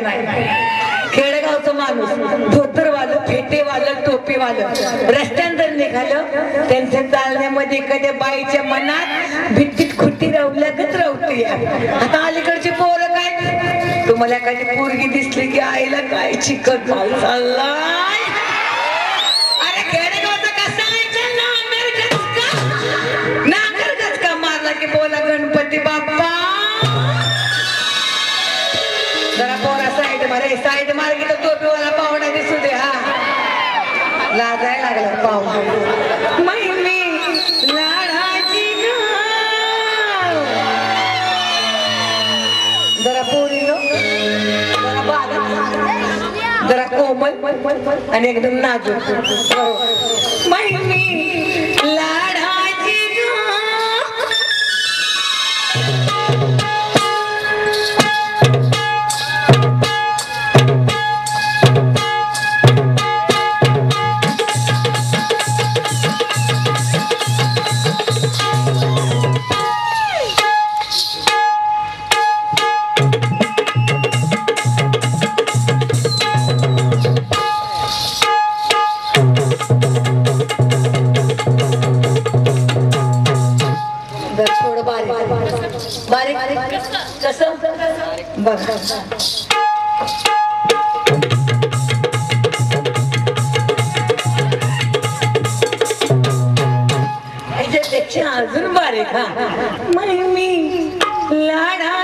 करायचं नाही. खेडेगावचं माणूस धोतरवालं टोपी टोपीवालं. रस्त्यानं निघालं त्यांच्या चालण्यामध्ये कधी बाईच्या मनात भिंतीत खुट्टी रवल्यागत रवते आता अलीकडची पोरं काय? तुम्हाला एखादी पोरगी दिसली की आईला काय चिकट चाललाय? पोरा साईड मारे साईड मार तर टोपीवाला पाहुणा दिसू दे हा. लाजाय लागला पाहुणा. महिनी लाडाची जरा पोरी जरा बारीक जरा कोमल. आणि एकदम नाजूक. हो. महिनी ला अजून बारीक हा. मी लाडा